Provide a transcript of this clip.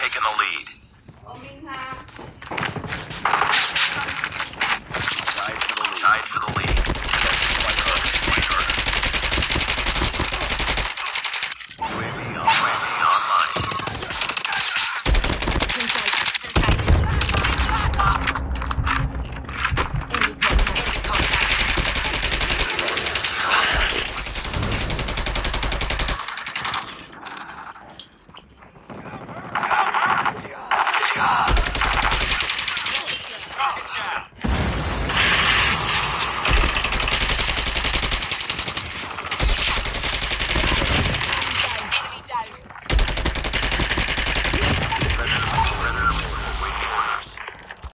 Taking the lead.